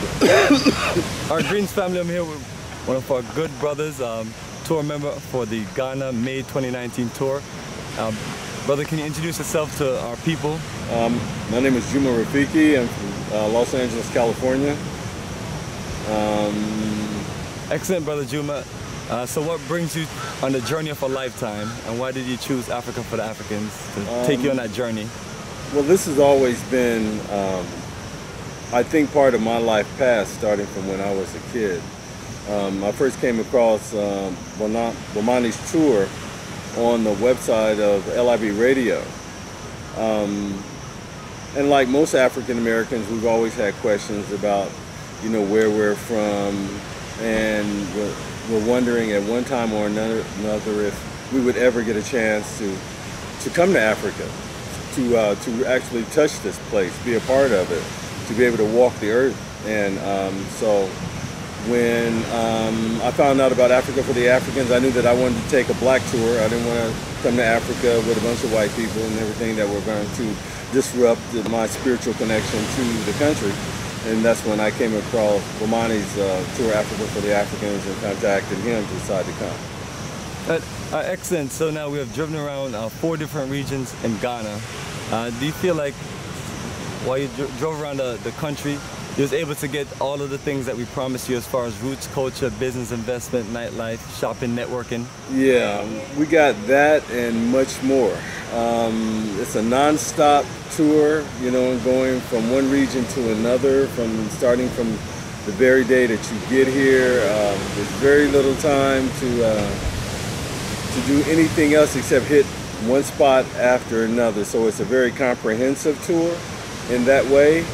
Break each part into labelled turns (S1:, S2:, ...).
S1: our Greens family, I'm here with one of our good brothers, um, tour member for the Ghana May 2019 tour. Um, brother, can you introduce yourself to our people?
S2: Um, my name is Juma Rafiki. I'm from uh, Los Angeles, California. Um,
S1: Excellent, brother Juma. Uh, so what brings you on the journey of a lifetime and why did you choose Africa for the Africans to take you on that journey?
S2: well, this has always been, um, I think, part of my life past, starting from when I was a kid. Um, I first came across um, tour on the website of LIB Radio. Um, and like most African Americans, we've always had questions about, you know, where we're from, and we're, we're wondering at one time or another, another if we would ever get a chance to to come to Africa, to uh, to actually touch this place, be a part of it, to be able to walk the earth. And um, so when um, I found out about Africa for the Africans, I knew that I wanted to take a black tour. I didn't want to come to Africa with a bunch of white people and everything that were going to disrupt my spiritual connection to the country. And that's when I came across Bomani's uh, tour Africa for the Africans and contacted him to decide to come.
S1: Uh, uh, excellent. So now we have driven around uh, four different regions in Ghana. Uh, do you feel like while you dro- drove around the, the country, you was able to get all of the things that we promised you as far as roots, culture, business, investment, nightlife, shopping, networking?
S2: Yeah, we got that and much more. Um, it's a non-stop tour, you know, going from one region to another, from starting from the very day that you get here. Um, there's very little time to uh, to do anything else except hit one spot after another. So it's a very comprehensive tour in that way.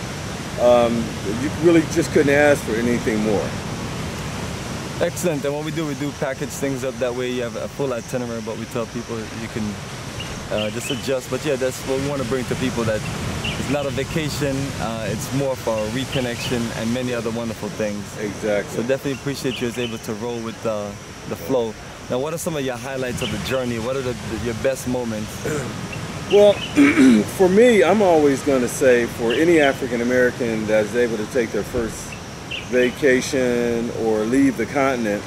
S2: Um, you really just couldn't ask for anything more.
S1: Excellent. And what we do, we do package things up that way. You have a full itinerary, but we tell people you can uh, just adjust. But yeah, that's what we want to bring to people that it's not a vacation. Uh, it's more for a reconnection and many other wonderful things.
S2: Exactly.
S1: So definitely appreciate you as able to roll with uh, the flow. Now, what are some of your highlights of the journey? What are the, the, your best moments?
S2: Well, for me, I'm always going to say for any African American that is able to take their first vacation or leave the continent,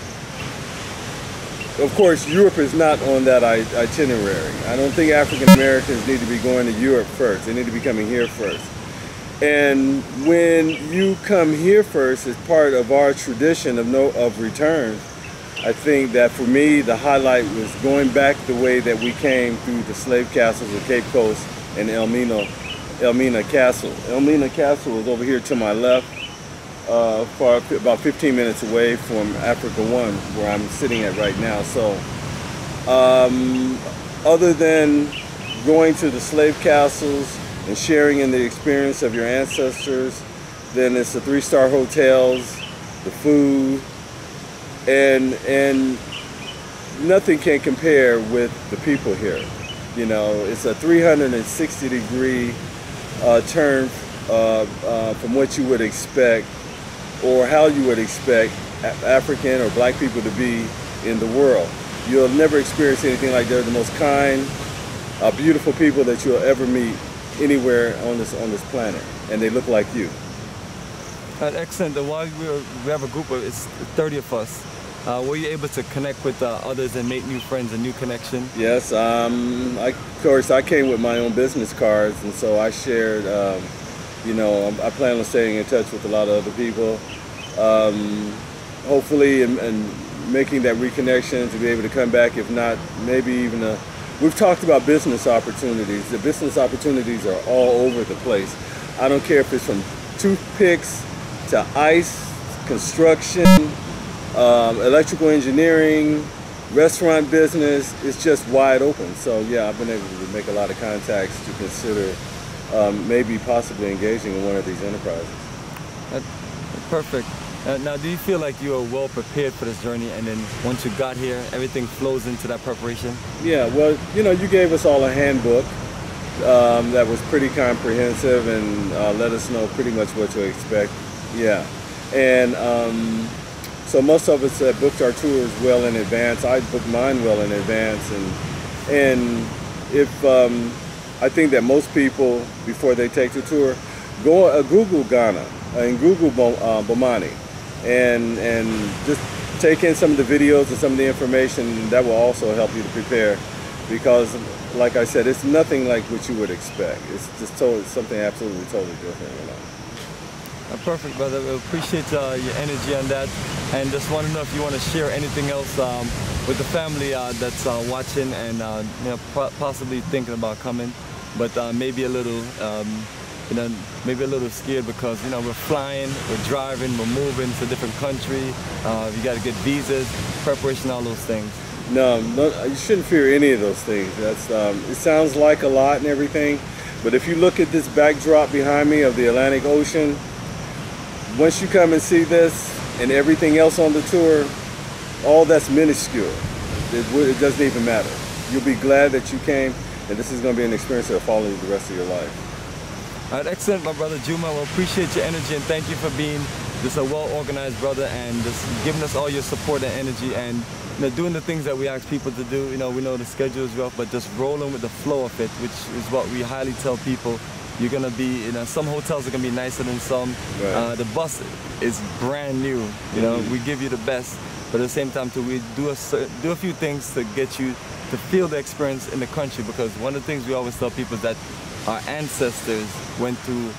S2: of course, Europe is not on that itinerary. I don't think African Americans need to be going to Europe first. They need to be coming here first. And when you come here first, as part of our tradition of no of return, I think that for me, the highlight was going back the way that we came through the slave castles of Cape Coast and Elmina, Elmina Castle. Elmina Castle is over here to my left, uh, far, about 15 minutes away from Africa One, where I'm sitting at right now. So, um, other than going to the slave castles and sharing in the experience of your ancestors, then it's the three-star hotels, the food, and and nothing can compare with the people here. You know, it's a 360 degree uh, turn uh, uh, from what you would expect or how you would expect African or black people to be in the world. You'll never experience anything like they're the most kind, uh, beautiful people that you'll ever meet anywhere on this on this planet, and they look like you.
S1: Excellent. Uh, While we, we have a group of it's 30 of us, uh, were you able to connect with uh, others and make new friends, a new connection?
S2: Yes, um, I, of course, I came with my own business cards, and so I shared. Um, you know, I I plan on staying in touch with a lot of other people. Um, hopefully, and, and making that reconnection to be able to come back. If not, maybe even a. We've talked about business opportunities. The business opportunities are all over the place. I don't care if it's from toothpicks to ice, construction, um, electrical engineering, restaurant business, it's just wide open. So yeah, I've been able to make a lot of contacts to consider um, maybe possibly engaging in one of these enterprises.
S1: That's perfect. Uh, now, do you feel like you are well prepared for this journey and then once you got here, everything flows into that preparation?
S2: Yeah, well, you know, you gave us all a handbook um, that was pretty comprehensive and uh, let us know pretty much what to expect. Yeah, and um, so most of us had booked our tours well in advance. I booked mine well in advance, and and if um, I think that most people before they take the tour go uh, Google Ghana and Google uh, Bomani, and and just take in some of the videos and some of the information that will also help you to prepare, because like I said, it's nothing like what you would expect. It's just totally something absolutely totally different. You know.
S1: Uh, perfect, brother. We appreciate uh, your energy on that, and just want to know if you want to share anything else um, with the family uh, that's uh, watching and uh, you know possibly thinking about coming, but uh, maybe a little. Um, you know, maybe a little scared because, you know, we're flying, we're driving, we're moving to a different country. you got to get visas, preparation, all those things.
S2: No, no, you shouldn't fear any of those things. That's um, it sounds like a lot and everything, but if you look at this backdrop behind me of the Atlantic Ocean, once you come and see this and everything else on the tour, all that's minuscule. It, it doesn't even matter. You'll be glad that you came, and this is going to be an experience that'll follow you the rest of your life.
S1: All right, excellent, my brother Juma. Well, appreciate your energy and thank you for being just a well-organized brother and just giving us all your support and energy and you know, doing the things that we ask people to do. You know, we know the schedule is rough, but just rolling with the flow of it, which is what we highly tell people you're gonna be, you know, some hotels are gonna be nicer than some. Right. Uh, the bus is brand new. You know, mm-hmm. we give you the best, but at the same time, too, we do a do a few things to get you to feel the experience in the country. Because one of the things we always tell people is that our ancestors went through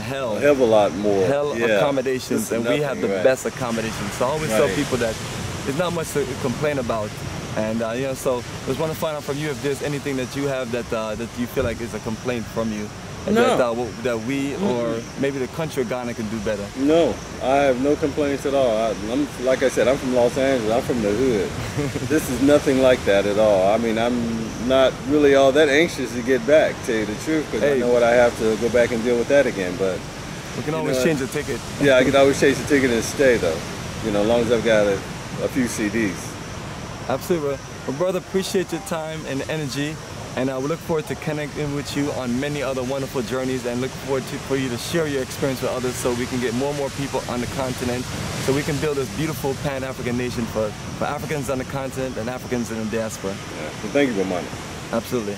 S1: hell,
S2: a hell of a lot more,
S1: hell yeah. accommodations, and nothing, we have the right. best accommodations. So I always right. tell people that there's not much to complain about. And uh, know, so just want to find out from you if there's anything that you have that uh, that you feel like is a complaint from you.
S2: No.
S1: That, uh, that we or maybe the country of Ghana can do better.
S2: No, I have no complaints at all. I, am like I said, I'm from Los Angeles. I'm from the hood. this is nothing like that at all. I mean, I'm not really all that anxious to get back. To tell you the truth, because hey. I know what I have to go back and deal with that again. But
S1: we can always know, change the ticket.
S2: yeah, I can always change the ticket and stay though. You know, as long as I've got a, a few cedis.
S1: Absolutely. Well, brother, appreciate your time and energy. And uh, I will look forward to connecting with you on many other wonderful journeys and look forward to for you to share your experience with others so we can get more and more people on the continent so we can build this beautiful Pan-African nation for, for Africans on the continent and Africans in the diaspora.
S2: Yeah. Well, thank you, Bomani.
S1: Absolutely.